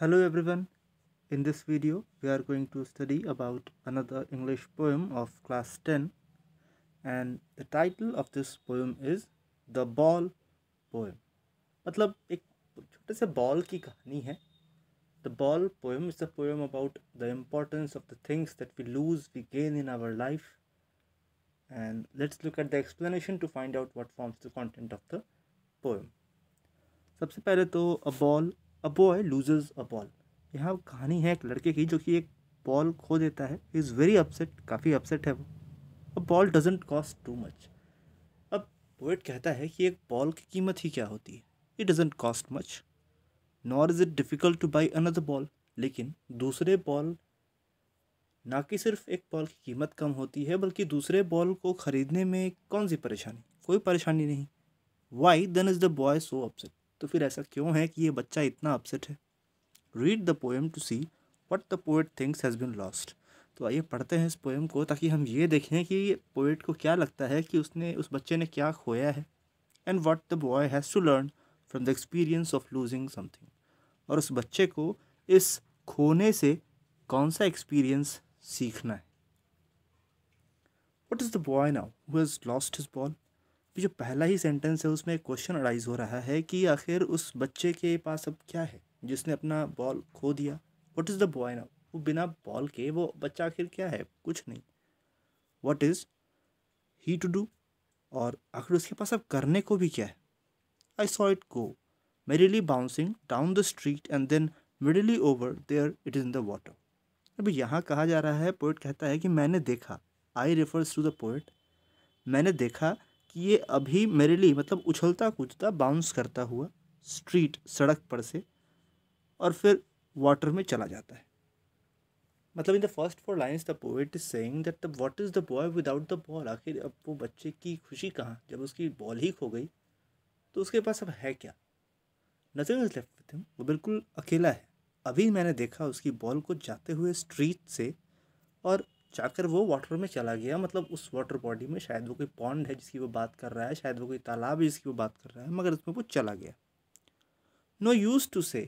Hello everyone. In this video, we are going to study about another English poem of class 10 and the title of this poem is The Ball Poem. मतलब एक छोटे से ball की कहानी है The Ball Poem is a poem about the importance of the things that we lose, we gain in our life. And let's look at the explanation to find out what forms the content of the poem. सबसे पहले तो a ball a boy loses a ball यहाँ कहानी है एक लड़के की जो कि एक बॉल खो देता है। इज़ वेरी अपसेट काफ़ी अपसेट है वो। A ball doesn't cost too much अब पोइट कहता है कि एक बॉल की कीमत ही क्या होती है? It doesn't cost much nor is it difficult to buy another ball लेकिन दूसरे बॉल ना कि सिर्फ़ एक बॉल की कीमत कम होती है, बल्कि दूसरे बॉल को ख़रीदने में कौन सी परेशानी? कोई परेशानी नहीं। Why then is the boy so upset तो फिर ऐसा क्यों है कि ये बच्चा इतना अपसेट है? Read the poem to see what the poet thinks has been lost तो आइए पढ़ते हैं इस पोएम को ताकि हम ये देखें कि पोएट को क्या लगता है कि उसने, उस बच्चे ने क्या खोया है and what the boy has to learn from the experience of losing something और उस बच्चे को इस खोने से कौन सा एक्सपीरियंस सीखना है? What is the boy now who has lost his ball जो पहला ही सेंटेंस है, उसमें क्वेश्चन अराइज हो रहा है कि आखिर उस बच्चे के पास अब क्या है? जिसने अपना बॉल खो दिया। What is the boy now वो बिना बॉल के वो बच्चा आखिर क्या है? कुछ नहीं। What is he to do और आखिर उसके पास अब करने को भी क्या है? I saw it go merrily bouncing down the street and then merrily over there it is in the water अभी यहाँ कहा जा रहा है पोइट कहता है कि मैंने देखा। I refers to the poet मैंने देखा कि ये अभी मेरे लिए मतलब उछलता कूदता बाउंस करता हुआ स्ट्रीट सड़क पर से और फिर वाटर में चला जाता है। मतलब in the first four lines the poet is saying that the what is the boy without the ball आखिर अब वो बच्चे की खुशी कहाँ? जब उसकी बॉल ही खो गई तो उसके पास अब है क्या? Nothing is left with him वो बिल्कुल अकेला है। अभी मैंने देखा उसकी बॉल को जाते हुए स्ट्रीट से और जाकर वो वाटर में चला गया मतलब उस वाटर बॉडी में शायद वो कोई पॉन्ड है जिसकी वो बात कर रहा है, शायद वो कोई तालाब है जिसकी वो बात कर रहा है, मगर उसमें वो चला गया। No use to say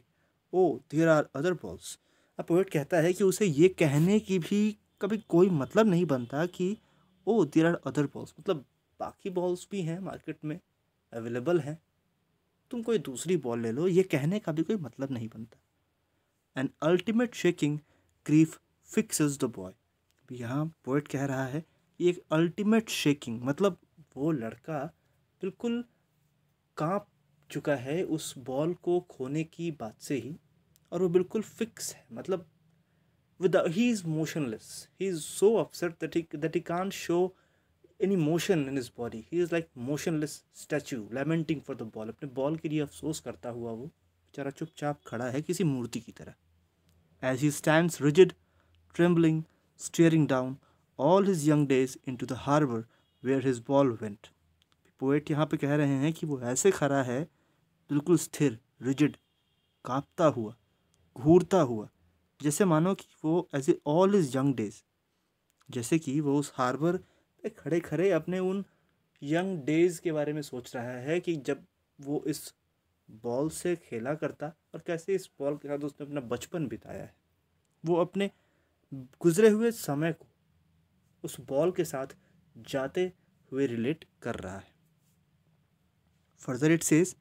O there are other balls अब पोइट कहता है कि उसे ये कहने की भी कभी कोई मतलब नहीं बनता कि O there are other balls मतलब बाकी बॉल्स भी हैं मार्केट में अवेलेबल हैं। तुम कोई दूसरी बॉल ले लो, ये कहने का भी कोई मतलब नहीं बनता। And ultimate shaking grief fixes the boy यहाँ पोइट कह रहा है कि एक अल्टीमेट शेकिंग मतलब वो लड़का बिल्कुल काँप चुका है उस बॉल को खोने की बात से ही और वो बिल्कुल फिक्स है। मतलब with he is motionless he is so upset that he that he can't show any motion in his body he is like motionless statue lamenting for the ball अपने बॉल के लिए अफसोस करता हुआ वो बेचारा चुपचाप खड़ा है किसी मूर्ति की तरह। As he stand rigid trembling staring down all his young days into the harbor where his ball went. Poet यहाँ पे कह रहे हैं कि वो ऐसे खड़ा है, बिल्कुल स्थिर रिजिड कांपता हुआ, घूरता हुआ, जैसे मानो कि वो as a all his young days जैसे कि वो उस हार्बर पे खड़े खड़े अपने उन यंग डेज़ के बारे में सोच रहा है कि जब वो इस बॉल से खेला करता और कैसे इस बॉल के साथ उसने अपना बचपन बिताया है वो अपने गुजरे हुए समय को उस बॉल के साथ जाते हुए रिलेट कर रहा है। Further it says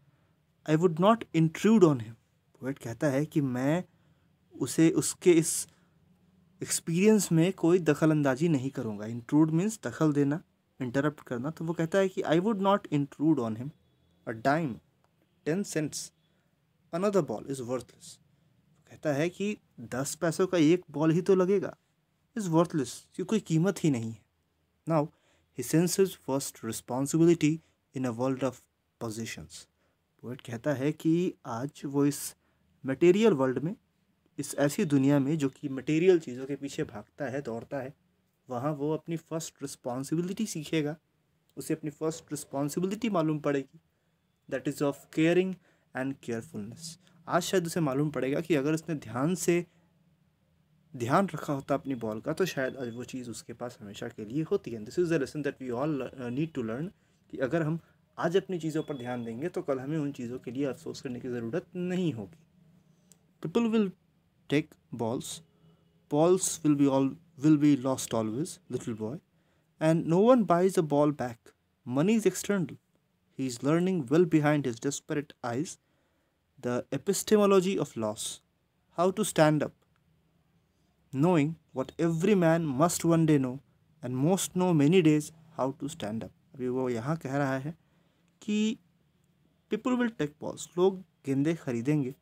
I would not intrude on him poet कहता है कि मैं उसे उसके इस एक्सपीरियंस में कोई दखल अंदाजी नहीं करूँगा। इंट्रूड मीन्स दखल देना इंटरप्ट करना। तो वो कहता है कि I would not intrude on him a dime ten cents another ball is worthless कहता है कि दस पैसों का एक बॉल ही तो लगेगा। इज़ वर्थलेस की कोई कीमत ही नहीं है। Now he senses first responsibility in a world of possessions poet कहता है कि आज वो इस मटेरियल वर्ल्ड में, इस ऐसी दुनिया में जो कि मटेरियल चीज़ों के पीछे भागता है, दौड़ता है, वहाँ वो अपनी फ़र्स्ट रिस्पॉन्सिबिलिटी सीखेगा। उसे अपनी फ़र्स्ट रिस्पॉन्सिबिलिटी मालूम पड़ेगी। That is of caring and carefulness आज शायद उसे मालूम पड़ेगा कि अगर उसने ध्यान से ध्यान रखा होता अपनी बॉल का तो शायद आज वो चीज़ उसके पास हमेशा के लिए होती है। This is the lesson that we all need to learn कि अगर हम आज अपनी चीज़ों पर ध्यान देंगे तो कल हमें उन चीज़ों के लिए अफसोस करने की ज़रूरत नहीं होगी। People will take balls balls will be all will be lost always little boy and no one buys a ball back money is external he is learning well behind his desperate eyes the epistemology of loss. How to stand up. Knowing what every man must one day know and most know many days how to stand up. अभी वो यहाँ कह रहा है कि people will take balls लोग गेंदे खरीदेंगे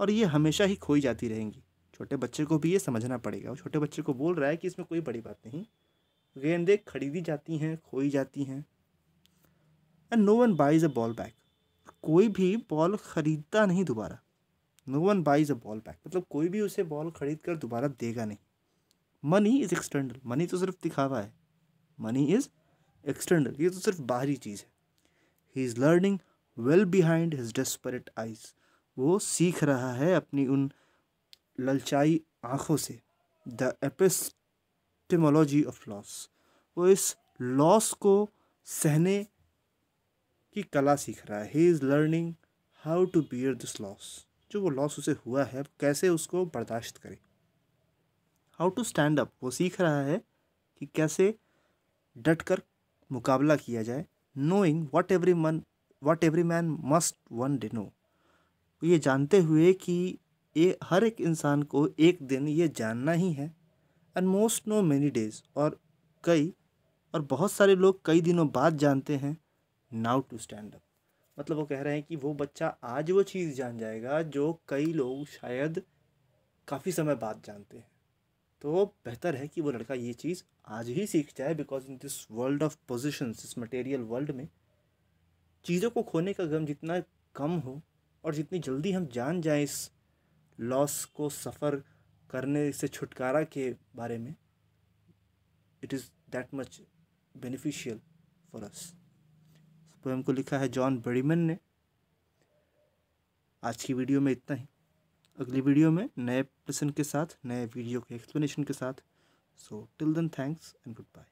और ये हमेशा ही खोई जाती रहेंगी। छोटे बच्चे को भी ये समझना पड़ेगा। और छोटे बच्चे को बोल रहा है कि इसमें कोई बड़ी बात नहीं। गेंदे खरीदी जाती हैं, खोई जाती हैं। And no one buys a ball back कोई भी बॉल खरीदता नहीं दोबारा। No one buys a ball back मतलब कोई भी उसे बॉल खरीद कर दोबारा देगा नहीं। मनी इज़ एक्सटर्नल मनी तो सिर्फ़ दिखावा है। मनी इज़ एक्सटर्नल ये तो सिर्फ़ बाहरी चीज़ है। He is learning well behind his desperate eyes वो सीख रहा है अपनी उन ललचाई आँखों से। द एपिस्टेमोलॉजी ऑफ़ लॉस वो इस लॉस को सहने की कला सीख रहा है। He is learning how to bear this loss जो वो लॉस उसे हुआ है कैसे उसको बर्दाश्त करे? हाउ टू स्टैंड अप वो सीख रहा है कि कैसे डट कर मुकाबला किया जाए। Knowing what every man what every man must one day know ये जानते हुए कि ये हर एक इंसान को एक दिन ये जानना ही है। And most know many days और कई, और बहुत सारे लोग कई दिनों बाद जानते हैं। Now to stand up. मतलब वो कह रहे हैं कि वो बच्चा आज वो चीज़ जान जाएगा जो कई लोग शायद काफ़ी समय बाद जानते हैं। तो बेहतर है कि वो लड़का ये चीज़ आज ही सीख जाए because in this world of possessions इस मटेरियल वर्ल्ड में चीज़ों को खोने का गम जितना कम हो और जितनी जल्दी हम जान जाएँ इस लॉस को सफ़र करने से छुटकारा के बारे में it is that much beneficial for us poem को लिखा है जॉन बड़ीमन ने। आज की वीडियो में इतना ही। अगली वीडियो में नए प्रश्न के साथ, नए वीडियो के एक्सप्लेनेशन के साथ। So till then thanks and goodbye